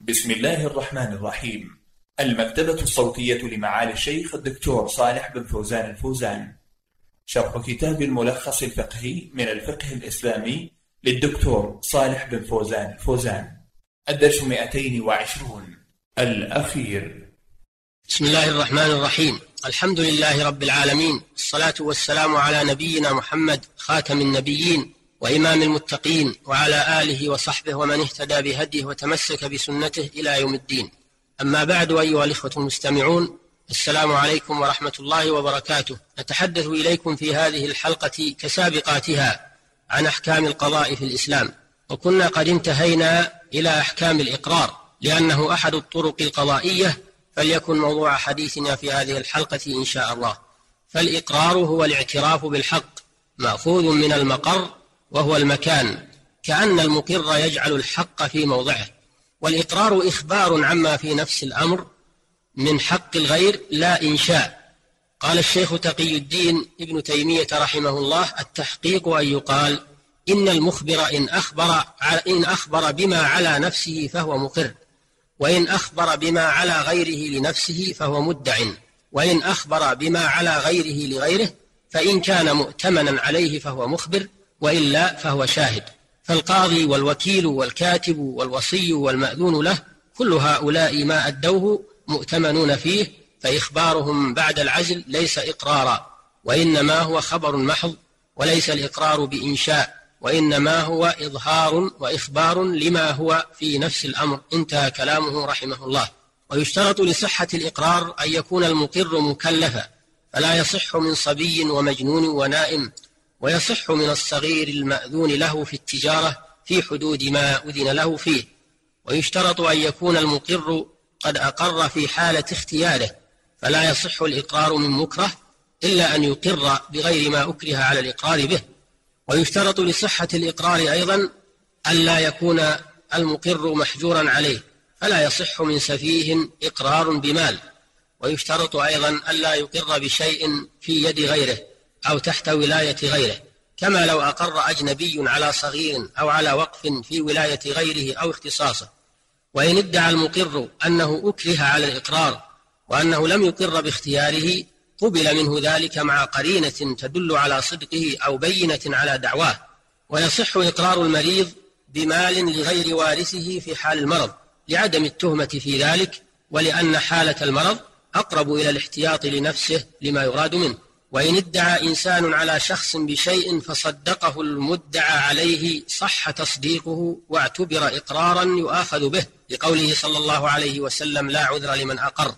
بسم الله الرحمن الرحيم. المكتبة الصوتية لمعالي الشيخ الدكتور صالح بن فوزان الفوزان. شرح كتاب الملخص الفقهي من الفقه الإسلامي للدكتور صالح بن فوزان الفوزان. الدرس 220 الأخير. بسم الله الرحمن الرحيم. الحمد لله رب العالمين. الصلاة والسلام على نبينا محمد خاتم النبيين وإمام المتقين وعلى آله وصحبه ومن اهتدى بهديه وتمسك بسنته إلى يوم الدين. أما بعد أيها الإخوة المستمعون السلام عليكم ورحمة الله وبركاته. نتحدث إليكم في هذه الحلقة كسابقاتها عن أحكام القضاء في الإسلام. وكنا قد انتهينا إلى أحكام الإقرار لأنه أحد الطرق القضائية فليكن موضوع حديثنا في هذه الحلقة إن شاء الله. فالإقرار هو الاعتراف بالحق مأخوذ من المقر وهو المكان كأن المقر يجعل الحق في موضعه والإقرار إخبار عما في نفس الأمر من حق الغير لا إنشاء. قال الشيخ تقي الدين ابن تيمية رحمه الله التحقيق أن يقال إن المخبر إن أخبر إن أخبر بما على نفسه فهو مقر وإن أخبر بما على غيره لنفسه فهو مدع وإن أخبر بما على غيره لغيره فإن كان مؤتمنا عليه فهو مخبر وإلا فهو شاهد. فالقاضي والوكيل والكاتب والوصي والمأذون له كل هؤلاء ما أدوه مؤتمنون فيه فإخبارهم بعد العزل ليس إقرارا وإنما هو خبر محض وليس الإقرار بإنشاء وإنما هو إظهار وإخبار لما هو في نفس الأمر. انتهى كلامه رحمه الله. ويشترط لصحة الإقرار أن يكون المقر مكلفا فلا يصح من صبي ومجنون ونائم ويصح من الصغير المأذون له في التجارة في حدود ما أذن له فيه ويشترط أن يكون المقر قد أقر في حالة اختياره فلا يصح الإقرار من مكره إلا أن يقر بغير ما أكره على الإقرار به. ويشترط لصحة الإقرار أيضا ألا يكون المقر محجورا عليه فلا يصح من سفيه إقرار بمال. ويشترط أيضا ألا يقر بشيء في يد غيره أو تحت ولاية غيره كما لو أقر أجنبي على صغير أو على وقف في ولاية غيره أو اختصاصه. وإن ادعى المقر أنه أكره على الإقرار وأنه لم يقر باختياره قبل منه ذلك مع قرينة تدل على صدقه أو بينة على دعواه. ويصح إقرار المريض بمال لغير وارثه في حال المرض لعدم التهمة في ذلك ولأن حالة المرض أقرب إلى الاحتياط لنفسه لما يراد منه. وإن ادعى إنسان على شخص بشيء فصدقه المدعى عليه صح تصديقه واعتبر إقرارا يؤاخذ به لقوله صلى الله عليه وسلم لا عذر لمن أقر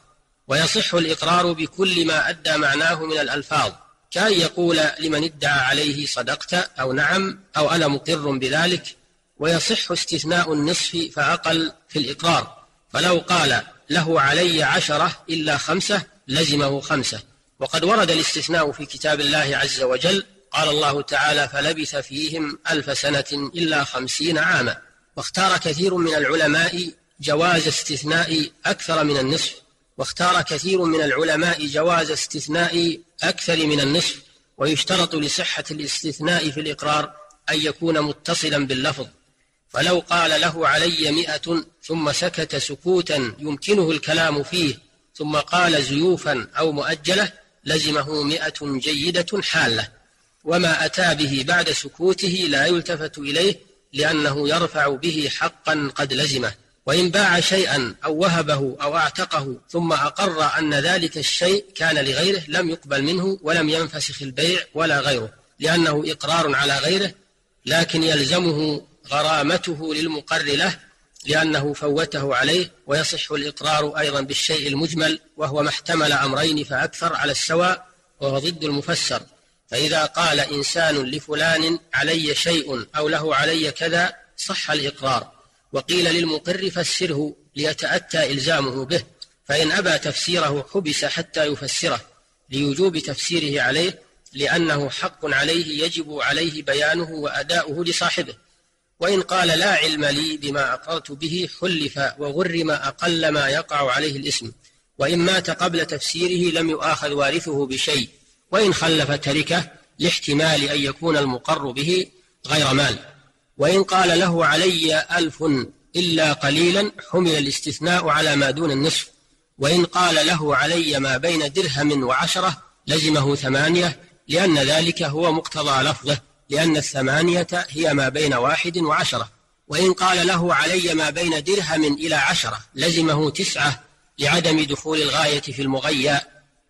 ويصح الإقرار بكل ما أدى معناه من الألفاظ. كأن يقول لمن ادعى عليه صدقت أو نعم أو أنا مقر بذلك ويصح استثناء النصف فأقل في الإقرار. فلو قال له علي عشرة إلا خمسة لزمه خمسة وقد ورد الاستثناء في كتاب الله عز وجل قال الله تعالى فلبث فيهم ألف سنة إلا خمسين عاما واختار كثير من العلماء جواز استثناء أكثر من النصف. واختار كثير من العلماء جواز استثناء أكثر من النصف. ويشترط لصحة الاستثناء في الإقرار أن يكون متصلا باللفظ. فلو قال له علي مئة ثم سكت سكوتا يمكنه الكلام فيه ثم قال زيوفا أو مؤجلة لزمه مئة جيدة حالة وما أتى به بعد سكوته لا يلتفت إليه لأنه يرفع به حقا قد لزمه. وإن باع شيئا أو وهبه أو أعتقه ثم أقر أن ذلك الشيء كان لغيره لم يقبل منه ولم ينفسخ البيع ولا غيره لأنه إقرار على غيره لكن يلزمه غرامته للمقر له لأنه فوته عليه ويصح الإقرار أيضا بالشيء المجمل وهو ما احتمل أمرين فأكثر على السواء وهو ضد المفسر. فإذا قال إنسان لفلان علي شيء أو له علي كذا صح الإقرار. وقيل للمقر فسره ليتأتى إلزامه به. فإن أبى تفسيره حبس حتى يفسره. لوجوب تفسيره عليه لأنه حق عليه يجب عليه بيانه وأداؤه لصاحبه. وإن قال لا علم لي بما أقررت به حلف وغرم أقل ما يقع عليه الاسم وإن مات قبل تفسيره لم يؤاخذ وارثه بشيء. وإن خلف تركه لاحتمال أن يكون المقر به غير مال. وإن قال له علي ألف إلا قليلا حمل الاستثناء على ما دون النصف. وإن قال له علي ما بين درهم وعشرة لزمه ثمانية لأن ذلك هو مقتضى لفظه. لأن الثمانية هي ما بين واحد وعشرة وإن قال له علي ما بين درهم إلى عشرة لزمه تسعة لعدم دخول الغاية في المغيى.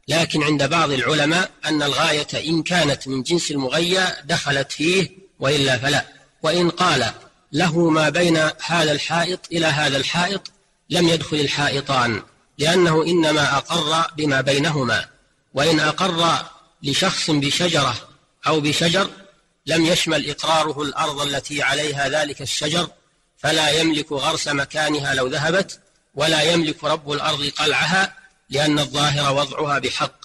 لكن عند بعض العلماء أن الغاية إن كانت من جنس المغيى دخلت فيه وإلا فلا. وإن قال له ما بين هذا الحائط إلى هذا الحائط لم يدخل الحائطان لأنه إنما أقر بما بينهما. وإن أقر لشخص بشجرة أو بشجر لم يشمل إقراره الأرض التي عليها ذلك الشجر فلا يملك غرس مكانها لو ذهبت ولا يملك رب الأرض قلعها لأن الظاهر وضعها بحق.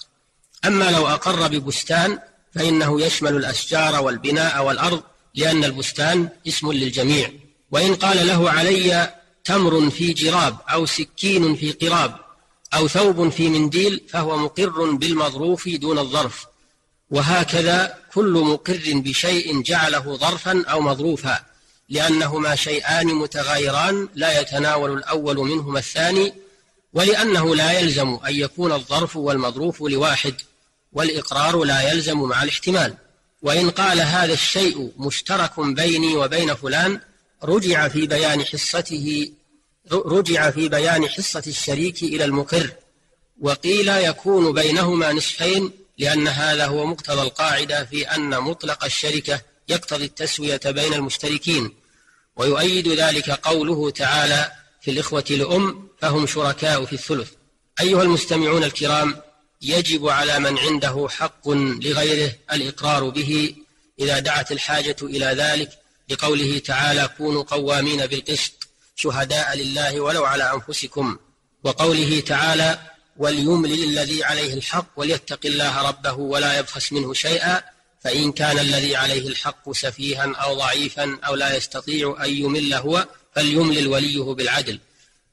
أما لو أقر ببستان فإنه يشمل الأشجار والبناء والأرض لأن البستان اسم للجميع. وإن قال له علي تمر في جراب أو سكين في قراب أو ثوب في منديل فهو مقر بالمظروف دون الظرف. وهكذا كل مقر بشيء جعله ظرفا أو مظروفا لأنهما شيئان متغايران لا يتناول الأول منهما الثاني ولأنه لا يلزم أن يكون الظرف والمظروف لواحد والإقرار لا يلزم مع الاحتمال. وإن قال هذا الشيء مشترك بيني وبين فلان رجع في بيان حصته رجع في بيان حصة الشريك إلى المقر وقيل يكون بينهما نصفين لأن هذا هو مقتضى القاعدة في أن مطلق الشركة يقتضي التسوية بين المشتركين ويؤيد ذلك قوله تعالى في الإخوة لأم فهم شركاء في الثلث أيها المستمعون الكرام يجب على من عنده حق لغيره الإقرار به. إذا دعت الحاجة إلى ذلك لقوله تعالى كونوا قوامين بالقسط شهداء لله ولو على أنفسكم وقوله تعالى وليملل الذي عليه الحق وليتق الله ربه ولا يبخس منه شيئا فإن كان الذي عليه الحق سفيها أو ضعيفا أو لا يستطيع أن يمل هو فليملل وليه بالعدل.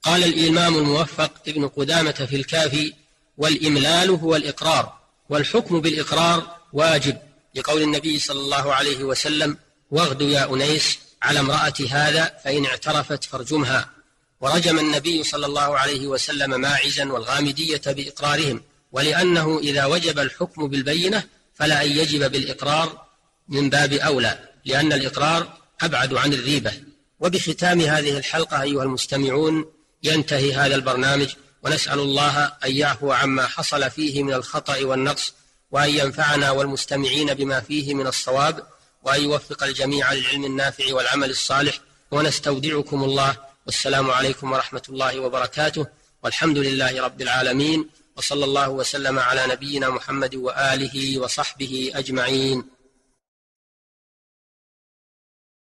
قال الإمام الموفق ابن قدامة في الكافي والإملال هو الإقرار والحكم بالإقرار واجب لقول النبي صلى الله عليه وسلم واغد يا أنيس على امرأة هذا فإن اعترفت فارجمها. ورجم النبي صلى الله عليه وسلم ماعزا والغامدية بإقرارهم ولأنه إذا وجب الحكم بالبينة فلا أن يجب بالإقرار من باب أولى لأن الإقرار أبعد عن الريبة. وبختام هذه الحلقة أيها المستمعون ينتهي هذا البرنامج ونسأل الله أن يعفو عما حصل فيه من الخطأ والنقص وأن ينفعنا والمستمعين بما فيه من الصواب وأن يوفق الجميع للعلم النافع والعمل الصالح ونستودعكم الله والسلام عليكم ورحمة الله وبركاته. والحمد لله رب العالمين وصلى الله وسلم على نبينا محمد وآله وصحبه أجمعين.